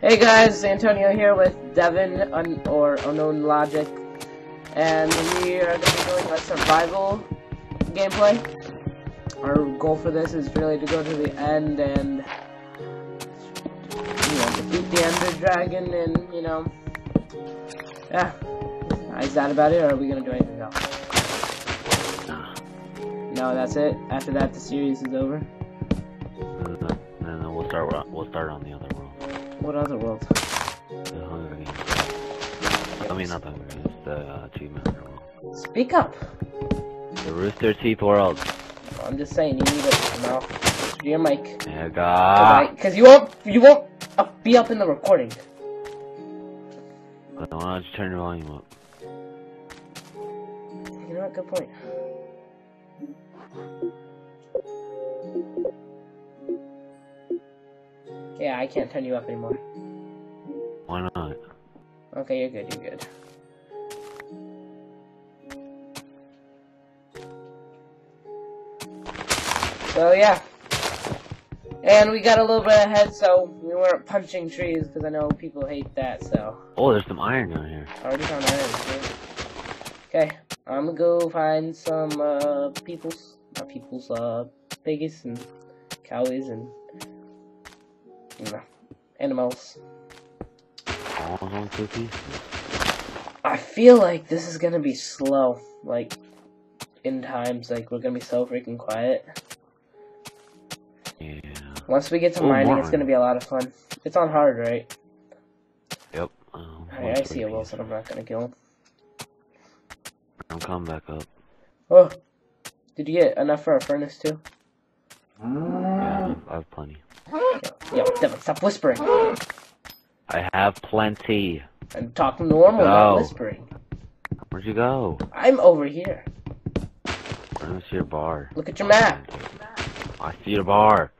Hey guys, Antonio here with Devin un or Unknown Logic, and we are going to be doing a survival gameplay. Our goal for this is really to go to the end and you know defeat the Ender Dragon, and you know, yeah. Is that about it, or are we gonna do anything else? No, that's it. After that, the series is over. No, no, no, we'll start. We'll start on the other. What other world? The Hunger Games. I mean, not the Hunger Games. The uh, achievement world. Speak up. The Rooster Teeth world. I'm just saying, you need a mouth to your mic. Yeah, Cause, God. Cause you won't, you won't up, be up in the recording. Why don't you turn your volume up? You know what? Good point. Yeah, I can't turn you up anymore. Why not? Okay, you're good. You're good. So yeah, and we got a little bit ahead, so we weren't punching trees because I know people hate that. So. Oh, there's some iron down here. I already found iron. Okay, I'm gonna go find some uh people's not people's uh piggies and cowies and you know animals. All on two pieces. I feel like this is gonna be slow, like in times like we're gonna be so freaking quiet. Yeah. Once we get to Oh, mining, it's gonna be a lot of fun. It's on hard, right? Yep. Um, I see a Wilson. I'm not gonna kill him. I'm coming back up. Oh, did you get enough for a furnace too? Yeah, I have plenty. Yo, Devin, stop whispering. I have plenty. And talk normal, not No. whispering. Where'd you go? I'm over here. Where's your bar? Look at your map. I see your bar.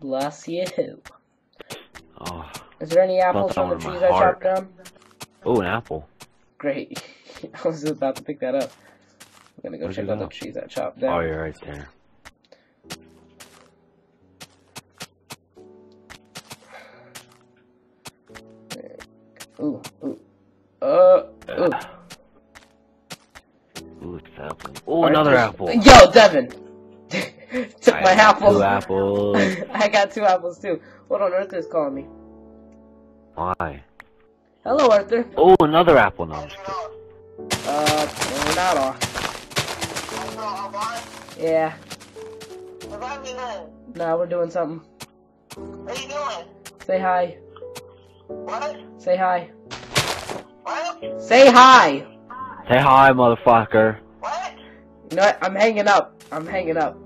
Bless you. Oh. Is there any apples from the one in my trees I chopped down? Oh, an apple. Great. I was about to pick that up. I'm gonna go Where'd check out the trees I chopped Oh, you're right there. Ooh, ooh. Uh, ooh. Ooh, it's apple. Oh, another apple. Yo, Devin! Took I my apple. Two apples. I got two apples too. What on, earth is calling me. Why? Hello, Arthur. Oh, another apple. No, I'm just kidding. Uh, we're not off. Yeah. No, we're doing something. What are you doing? Say hi. What? Say hi. What? Say hi! Say hi, motherfucker. What? You know what? I'm hanging up. I'm hanging up.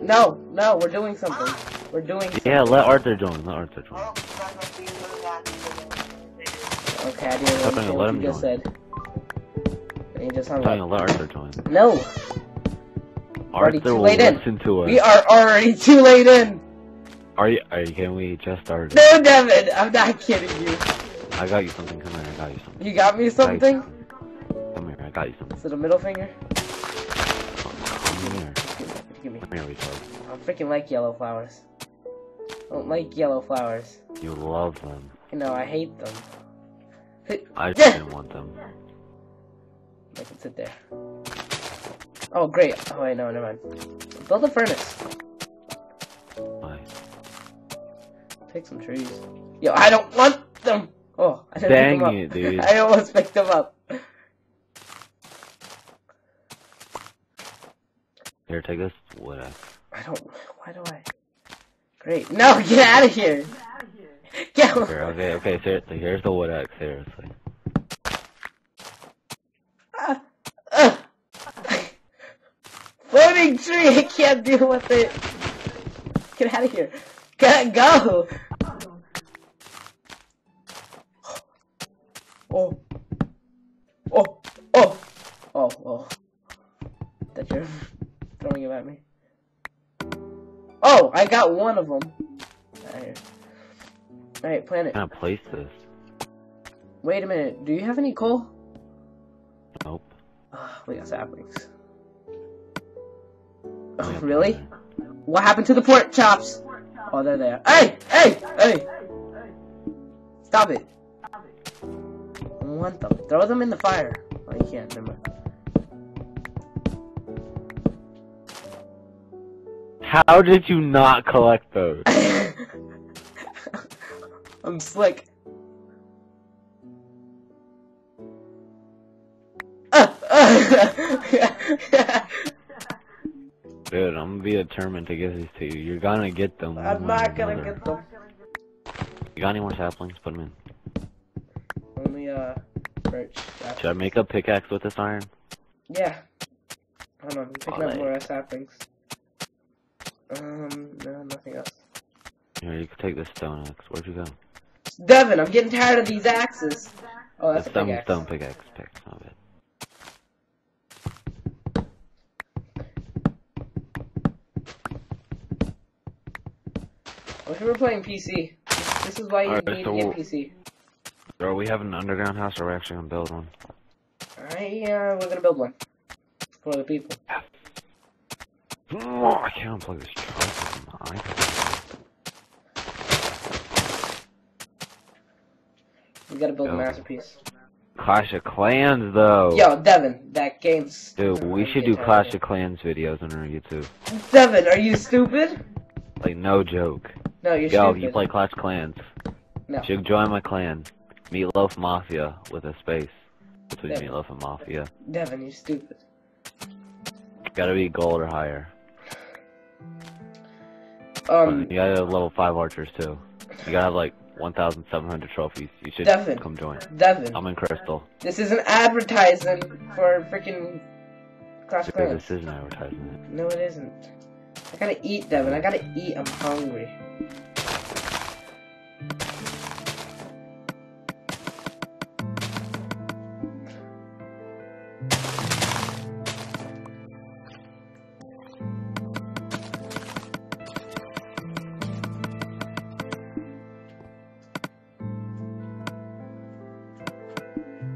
No, no, we're doing something. We're doing something. Yeah, let Arthur join. Let Arthur join. Okay, I didn't Tell understand me to what let you him just join. said. You just hung you, up. let Arthur join. No, Already too will late in. to us. we are already too late in. Are you? Are you? Can we just start? No, Devin, I'm not kidding you. I got you something. Come here. I got you something. You got me I got something? Come here. I got you something. Is it a middle finger? Come here. Give me. Come here, retard. I freaking like yellow flowers. I don't like yellow flowers. You love them. No, I hate them. I just didn't want them. I can sit there. Oh, great. Oh, wait, no, never mind. Build a furnace. Why? Take some trees. Yo, I don't want them! Oh, I didn't pick them Dang up. it, dude. I almost picked them up. Here, take this wood axe. I don't. Why do I? Great. No, get out of here! Get out. of Here, okay, okay, seriously, here's the wood axe, seriously. Floating tree! I can't deal with it! Get out of here! Get go! Oh. Oh. Oh. Oh. Oh. That you're throwing it at me. Oh, I got one of them. Alright. Alright, planet. Can I place this? Wait a minute. Do you have any coal? Nope. Ah, we got saplings. Oh, really? What happened to the pork chops? Oh, they're there. Hey! Hey! Hey! Stop it. I want them. Throw them in the fire. Oh, you can't. Never. How did you not collect those? I'm slick. Dude, I'm gonna be determined to get these to you. You're gonna get them. I'm not gonna another. get them. You got any more saplings? Put them in. Only, uh, birch. Should I make a pickaxe with this iron? Yeah. Hold on, I'm picking up more uh, saplings. Um, no, nothing else. Here, you can take this stone axe. Where'd you go? Devin, I'm getting tired of these axes. Oh, that's It's a pickaxe. stone pickaxe. Pickaxe, not bad. I we were playing PC. This is why you Alright, need so to get PC. Are we having an underground house or are we actually gonna build one? Alright, yeah, we're gonna build one. For the people. Oh, I can't unplug this charger from my iPad. We gotta build a masterpiece. Clash of Clans, though. Yo, Devin, that game's... Dude, we should do Clash of Clans videos on our YouTube. Devin, are you stupid? Like, no joke. No, you're Yo, stupid. you play Clash Clans. No. You should join my clan. Meatloaf Mafia with a space between Yeah. Meatloaf and Mafia. Devin, you're stupid. Gotta be gold or higher. Um, you gotta have level 5 archers too. You gotta have like 1,700 trophies. You should Devin. come join. Devin, I'm in Crystal. this is an advertisement for freaking Clash Clans. this is an advertisement. No, it isn't. I gotta eat, them, and I gotta eat. I'm hungry.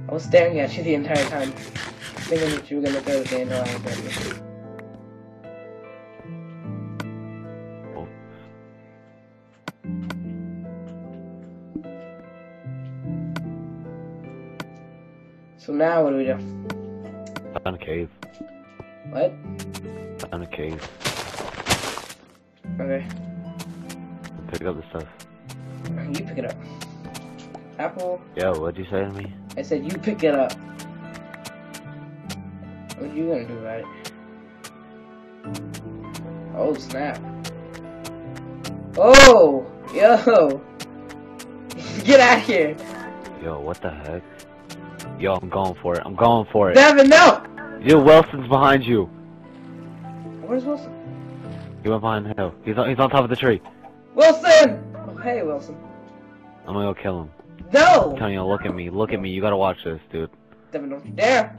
I was staring at you the entire time, thinking that you were gonna throw the dandelion at me. So now what do we do? Found a cave. What? Found a cave. Okay, Pick up the stuff. you pick it up. Apple. Yo, what'd you say to me? I said you pick it up. What are you gonna do about it? Oh snap! Oh, yo! Get out of here, Yo, what the heck? Yo, I'm going for it. I'm going for it. Devin! No. Yo, Wilson's behind you. Where's Wilson? He went behind the hill. He's on, he's on top of the tree. Wilson! Oh, hey, Wilson. I'm gonna go kill him. No! Telling look at me. Look at me. You gotta watch this, dude. Devin, don't you dare!